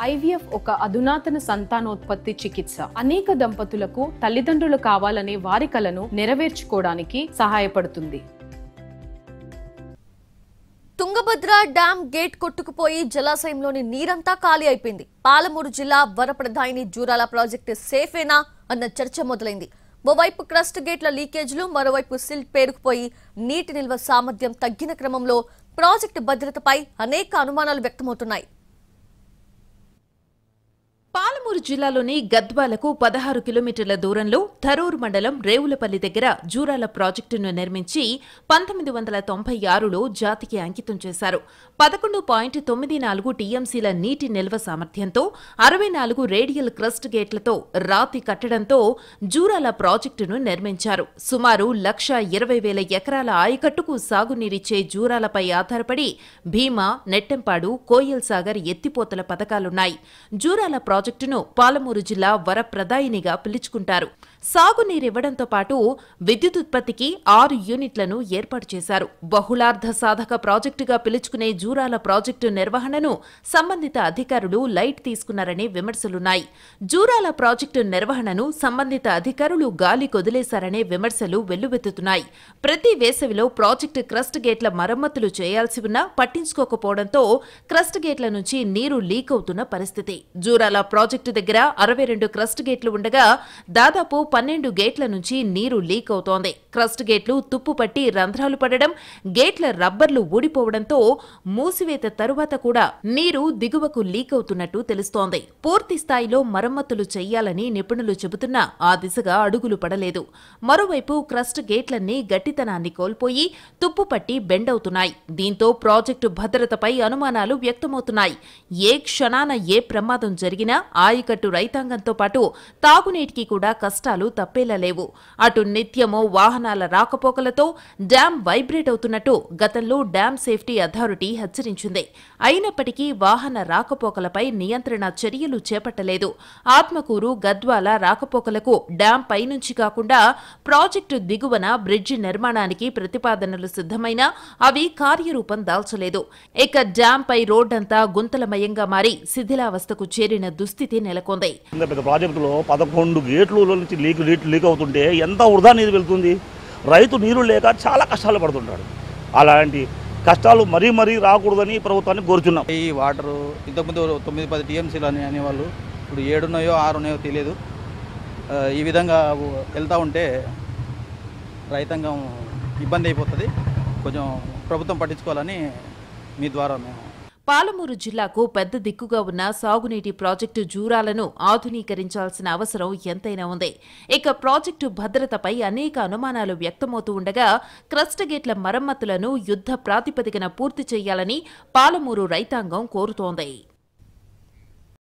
IVF ఒక అధునాతన సంతానోత్పత్తి చికిత్స. అనేక దంపతులకు తల్లిదండ్రులు కావాలనే వారి కలను నెరవేర్చుకోవడానికి సహాయపడుతుంది. తుంగభద్ర డ్యాం గేట్ కొట్టుకుపోయి జలాశయంలోని నీరంతా ఖాళీ అయిపోయింది. పాలమూరు జిల్లా వరప్రధాయిని జూరాల ప్రాజెక్టు సేఫేనా అన్న చర్చ మొదలైంది. ఓవైపు క్రస్ట్ గేట్ల లీకేజ్లు మరోవైపు సిల్ట్ పేరుకుపోయి నీటి నిల్వ సామర్థ్యం తగ్గిన క్రమంలో ప్రాజెక్టు భద్రతపై అనేక అనుమానాలు వ్యక్తమవుతున్నాయి. పాలమూరు జిల్లాలోని గద్వాలకు పదహారు కిలోమీటర్ల దూరంలో థరూర్ మండలం రేవులపల్లి దగ్గర జూరాల ప్రాజెక్టును నిర్మించి పంతొమ్మిది వందల తొంభై ఆరులో జాతికి అంకితం చేశారు. పదకొండు పాయింట్ తొమ్మిది నాలుగు టీఎంసీల నీటి నిల్వ సామర్థ్యంతో అరవై నాలుగు రేడియల్ క్రస్ట్ గేట్లతో రాతి కట్టడంతో జూరాల ప్రాజెక్టును నిర్మించారు. సుమారు లక్ష ఇరవై వేల ఎకరాల ఆయకట్టుకు సాగునీరిచ్చే జూరాలపై ఆధారపడి భీమా నెట్టెంపాడు కోయల్ సాగర్ ఎత్తిపోతల పథకాలున్నాయి. జూరాల ప్రాజెక్టును పాలమూరు జిల్లా వరప్రదాయినిగా పిలుచుకుంటారు. సాగునీరివ్వడంతో పాటు విద్యుత్ ఉత్పత్తికి ఆరు యూనిట్లను ఏర్పాటు చేశారు. బహుళార్ధ సాధక ప్రాజెక్టుగా పిలుచుకునే జూరాల ప్రాజెక్టు నిర్వహణను సంబంధిత అధికారులు లైట్ తీసుకున్నారనే విమర్శలున్నాయి. జూరాల ప్రాజెక్టు నిర్వహణను సంబంధిత అధికారులు గాలి కొదిలేశారనే విమర్శలు వెల్లువెత్తుతున్నాయి. ప్రతి వేసవిలో ప్రాజెక్టు క్రస్ట్ గేట్ల మరమ్మతులు చేయాల్సి ఉన్నా పట్టించుకోకపోవడంతో క్రస్ట్ గేట్ల నుంచి నీరు లీక్ అవుతున్న పరిస్థితి. జూరాల ప్రాజెక్టు దగ్గర అరవై రెండు క్రస్ట్ గేట్లు ఉండగా దాదాపు పన్నెండు గేట్ల నుంచి నీరు లీక్ అవుతోంది. క్రస్ట్ గేట్లు తుప్పుపట్టి రంధ్రాలు పడడం గేట్ల రబ్బర్లు ఊడిపోవడంతో మూసివేత తరువాత కూడా నీరు దిగువకు లీక్ అవుతున్నట్టు తెలుస్తోంది. పూర్తి స్థాయిలో మరమ్మతులు చేయాలని నిపుణులు చెబుతున్నా ఆ దిశగా అడుగులు పడలేదు. మరోవైపు క్రస్ట్ గేట్లన్నీ గట్టితనాన్ని కోల్పోయి తుప్పుపట్టి బెండవుతున్నాయి దీంతో ప్రాజెక్టు భద్రతపై అనుమానాలు వ్యక్తమవుతున్నాయి. ఏ క్షణాన ఏ ప్రమాదం జరిగినా ఆయకట్టు రైతాంగంతో పాటు తాగునీటికి కూడా కష్టాలు తప్పేలా లేవు. అటు నిత్యమో వాహనాల రాకపోకలతో డ్యాం వైబ్రేట్ అవుతున్నట్టు గతంలో డ్యాం సేఫ్టీ అథారిటీ హెచ్చరించింది. అయినప్పటికీ వాహన రాకపోకలపై నియంత్రణ చర్యలు చేపట్టలేదు. ఆత్మకూరు గద్వాల రాకపోకలకు డ్యాం పైనుంచి కాకుండా ప్రాజెక్టు దిగువన బ్రిడ్జి నిర్మాణానికి ప్రతిపాదనలు సిద్ధమైనా అవి కార్యరూపం దాల్చలేదు. ఇక డ్యాంపై రోడ్డంతా గుంతలమయంగా మారి శిథిలావస్థకు చేరిన దుస్థితి నెలకొంది. పెద్ద ప్రాజెక్టులో పదకొండు గేట్లు నుంచి లీక్ లీక్ లీక్ అవుతుంటే ఎంత వృధా నీరు వెళ్తుంది? రైతు నీరు లేక చాలా కష్టాలు పడుతుంటాడు. అలాంటి కష్టాలు మరీ మరీ రాకూడదని ప్రభుత్వాన్ని కోరుచున్నాం. ఈ వాటర్ ఇంతకుముందు తొమ్మిది పది టీఎంసీలు అని అనేవాళ్ళు ఇప్పుడు ఏడున్నాయో ఆరు ఉన్నాయో తెలియదు ఈ విధంగా వెళ్తూ ఉంటే రైతాంగం ఇబ్బంది అయిపోతుంది. కొంచెం ప్రభుత్వం పట్టించుకోవాలని మీ ద్వారా మేము పాలమూరు జిల్లాకు పెద్ద దిక్కుగా ఉన్న సాగునీటి ప్రాజెక్టు జూరాలను ఆధునీకరించాల్సిన అవసరం ఎంతైనా ఉంది. ఇక ప్రాజెక్టు భద్రతపై అనేక అనుమానాలు వ్యక్తమవుతూ ఉండగా క్రస్ట్ గేట్ల మరమ్మతులను యుద్ధ ప్రాతిపదికన పూర్తి చేయాలని పాలమూరు రైతాంగం కోరుతోంది.